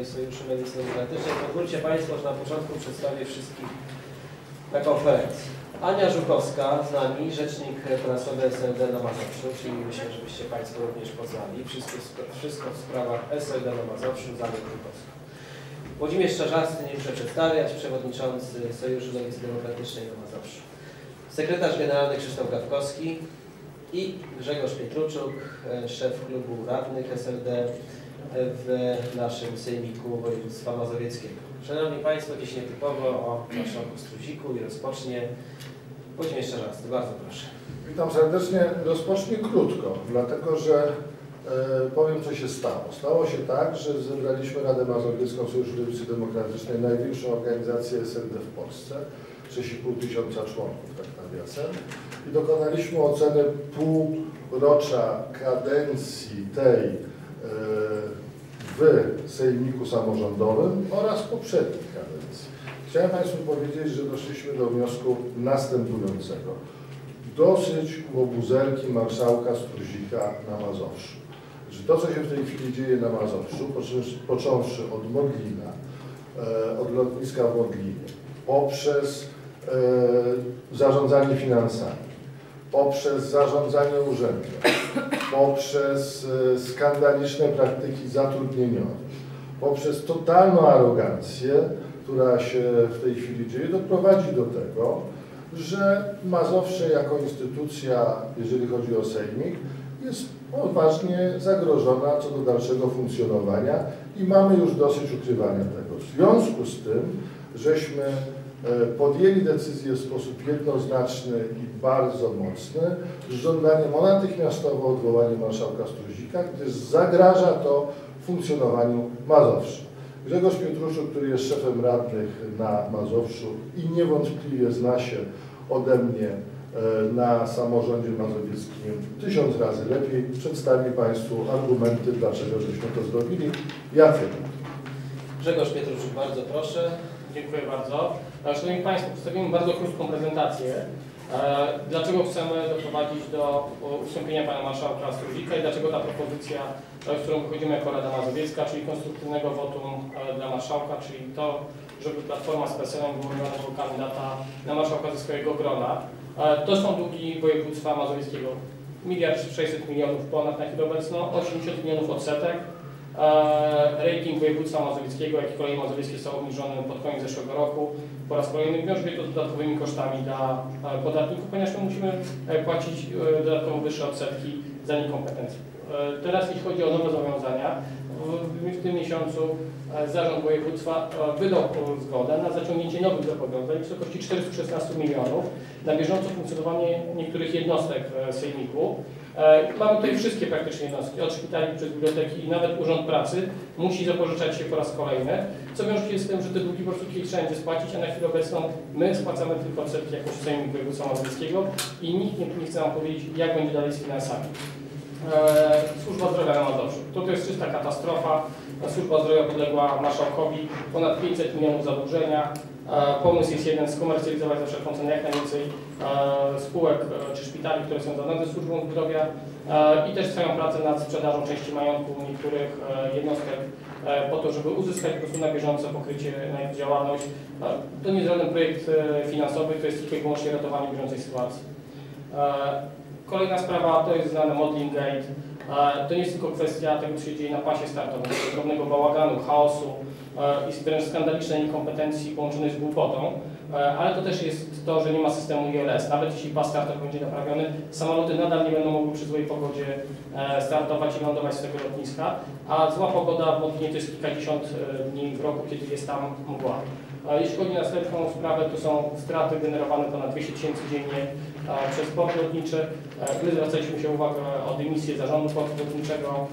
i Sojuszu Lewicy Demokratycznej. Pozwólcie Państwo, że na początku przedstawię wszystkich na konferencji. Ania Żukowska z nami, rzecznik prasowy SLD na Mazowszu, czyli myślę, żebyście Państwo również poznali. Wszystko, wszystko w sprawach SLD na Mazowszu, Zamiar Żukowska. Włodzimierz Czarzasty, nie muszę przedstawiać, przewodniczący Sojuszu Lewicy Demokratycznej na Mazowszu. Sekretarz generalny Krzysztof Gawkowski i Grzegorz Pietruczuk, e, szef klubu radnych SLD w naszym sejmiku województwa mazowieckiego. Szanowni Państwo, dziś nietypowo o marszałku Struziku i rozpocznie Włodzimierz Czarzasty. Bardzo proszę. Witam serdecznie. Rozpocznę krótko, dlatego że e, powiem, co się stało. Stało się tak, że zebraliśmy Radę Mazowiecką Sojuszu Lewicy Demokratycznej, największą organizację SLD w Polsce, 6,5 tysiąca członków, tak nawiasem, i dokonaliśmy oceny półrocza kadencji tej w Sejmiku Samorządowym oraz poprzedniej kadencji. Chciałem Państwu powiedzieć, że doszliśmy do wniosku następującego. Dosyć łobuzerki marszałka Struzika na Mazowszu. Że to, co się w tej chwili dzieje na Mazowszu, począwszy- począwszy od Modlina, e, od lotniska w Modlinie, poprzez e, zarządzanie finansami, poprzez zarządzanie urzędem, poprzez e, skandaliczne praktyki zatrudnieniowe, poprzez totalną arogancję, która się w tej chwili dzieje, doprowadzi do tego, że Mazowsze jako instytucja, jeżeli chodzi o Sejmik, jest poważnie zagrożona co do dalszego funkcjonowania i mamy już dosyć ukrywania tego. W związku z tym, żeśmy podjęli decyzję w sposób jednoznaczny i bardzo mocny z żądaniem o natychmiastowe odwołanie marszałka Struzika, gdyż zagraża to funkcjonowaniu Mazowsza. Grzegorz Pietruszuk, który jest szefem radnych na Mazowszu i niewątpliwie zna się ode mnie e, na samorządzie mazowieckim tysiąc razy lepiej, przedstawi Państwu argumenty, dlaczego żeśmy to zrobili. Jacek. Grzegorz Pietruczuk, bardzo proszę. Dziękuję bardzo. E, Szanowni Państwo, przedstawimy bardzo krótką prezentację. E, Dlaczego chcemy doprowadzić do o, ustąpienia Pana Marszałka Struzika i dlaczego ta propozycja, e, z którą wychodzimy jako Rada Mazowiecka, czyli konstruktywnego wotum e, dla Marszałka, czyli to, żeby Platforma z PSL-em kandydata na Marszałka ze swojego grona. E, To są długi województwa mazowieckiego. Miliard 600 milionów ponad na chwilę obecną, 80 milionów odsetek. E, Rating województwa mazowieckiego, jak i kolei mazowieckie są obniżone pod koniec zeszłego roku. Po raz kolejny wiąże się to z dodatkowymi kosztami dla e, podatników, ponieważ my musimy e, płacić dodatkowo wyższe odsetki za niekompetencje. Teraz jeśli chodzi o nowe zobowiązania, w- tym miesiącu Zarząd Województwa wydał zgodę na zaciągnięcie nowych zobowiązań w wysokości 416 milionów na bieżące funkcjonowanie niektórych jednostek Sejmiku. E, Mamy tutaj wszystkie praktycznie jednostki, od szpitali przez biblioteki i nawet Urząd Pracy musi zapożyczać się po raz kolejny, co wiąże się z tym, że te długi po prostu kiedyś trzeba będzie spłacić, a na chwilę obecną my spłacamy tylko odsetki jakoś Sejmik Województwa Mazowieckiego i nikt nie, nie chce nam powiedzieć, jak będzie dalej z finansami. E, Służba Zdrowia na Mazowszu. To, to jest czysta katastrofa. Służba Zdrowia podległa marszałkowi, ponad 500 milionów zadłużenia. Pomysł jest jeden, skomercjalizować za wszelką cenę jak najwięcej spółek e, czy szpitali, które są ze służbą zdrowia i też trwają prace nad sprzedażą części majątku niektórych e, jednostek e, po to, żeby uzyskać po prostu na bieżąco pokrycie na ich działalność. To nie jest żaden projekt finansowy, to jest tylko i wyłącznie ratowanie bieżącej sytuacji. Kolejna sprawa to jest znane Modeling Gate. To nie jest tylko kwestia tego, co się dzieje na pasie startowym, drobnego bałaganu, chaosu e, i wręcz skandalicznej niekompetencji połączonej z głupotą, E, ale to też jest to, że nie ma systemu ILS. Nawet jeśli pas startowy będzie naprawiony, samoloty nadal nie będą mogły przy złej pogodzie e, startować i lądować z tego lotniska, a zła pogoda w Modlinie to jest kilkadziesiąt dni w roku, kiedy jest tam mgła. Jeśli chodzi o następną sprawę, to są straty generowane ponad 200 tysięcy dziennie przez port lotniczy. E, My zwracaliśmy się uwagę o dymisję zarządu portu lotniczego,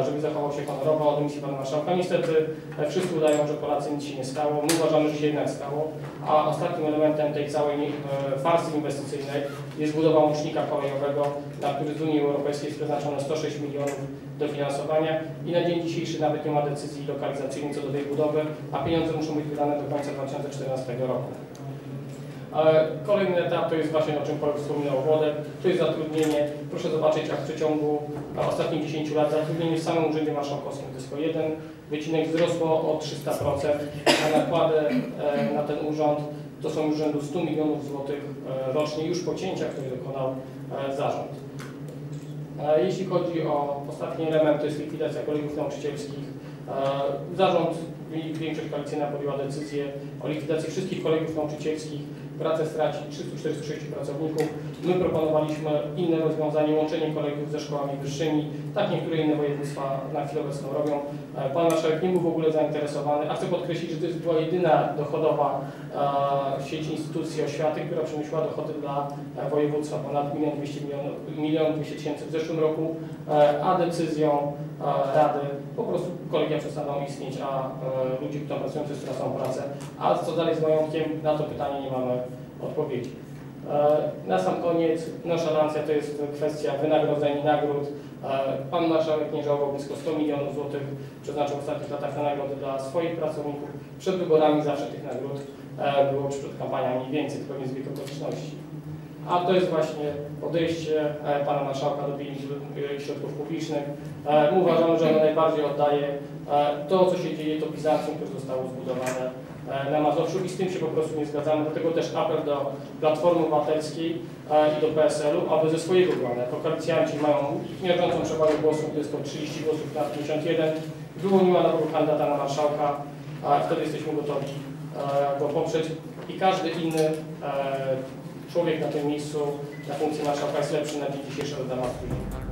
e, żeby zachował się honorowo, o dymisję pana marszałka. Niestety e, wszyscy udają, że Polacy nic się nie stało. My uważamy, że się jednak stało. A ostatnim elementem tej całej e, farsy inwestycyjnej jest budowa łącznika kolejowego, na który z Unii Europejskiej jest przeznaczone 106 milionów dofinansowania i na dzień dzisiejszy nawet nie ma decyzji lokalizacyjnej co do tej budowy, a pieniądze muszą być wydane do końca 2014 roku. Kolejny etap to jest właśnie o czym Paweł wspominał Włodek, to jest zatrudnienie. Proszę zobaczyć, jak w przeciągu ostatnich 10 lat zatrudnienie w samym Urzędzie Marszałkowskim tylko jeden wycinek wzrosło o 300%, a nakłady e, na ten urząd to są już rzędu 100 milionów złotych e, rocznie już po cięciach, które dokonał e, zarząd. Jeśli chodzi o ostatni element, to jest likwidacja kolegów nauczycielskich. Zarząd i większość koalicyjna podjęła decyzję o likwidacji wszystkich kolegów nauczycielskich. Pracę straci 346 pracowników. My proponowaliśmy inne rozwiązanie, łączenie kolegów ze szkołami wyższymi. Tak niektóre inne województwa na chwilę obecną robią. E, Pan marszałek nie był w ogóle zainteresowany, a chcę podkreślić, że to jest była jedyna dochodowa e, sieć instytucji oświaty, która przynosiła dochody dla e, województwa ponad 1 200 milionów, 1 200 tysięcy w zeszłym roku, a decyzją Rady po prostu kolegia przestaną istnieć, a ludzie, którzy pracujący stracą pracę. A co dalej z majątkiem? Na to pytanie nie mamy odpowiedzi. E, Na sam koniec, nonszalancja to jest kwestia wynagrodzeń i nagród. E, Pan marszałek nie żałował blisko 100 milionów złotych, przeznaczył w ostatnich latach na nagrody dla swoich pracowników. Przed wyborami zawsze tych nagród e, było przed kampaniami więcej, tylko nie z wiek okoliczności. A to jest właśnie podejście pana marszałka do środków publicznych. My uważamy, że ono najbardziej oddaje to, co się dzieje, to Bizancjum, które zostało zbudowane na Mazowszu i z tym się po prostu nie zgadzamy. Dlatego też apel do Platformy Obywatelskiej e, i do PSL-u, aby ze swojego grona, jako koalicjanci mają miażdżącą przewagę głosów, to jest to 30 głosów na 51, wyłoniła nowego kandydata na marszałka, a wtedy jesteśmy gotowi e, go poprzeć i każdy inny e, człowiek na tym miejscu na funkcji marszałka jest lepszy na dzień dzisiejszy od.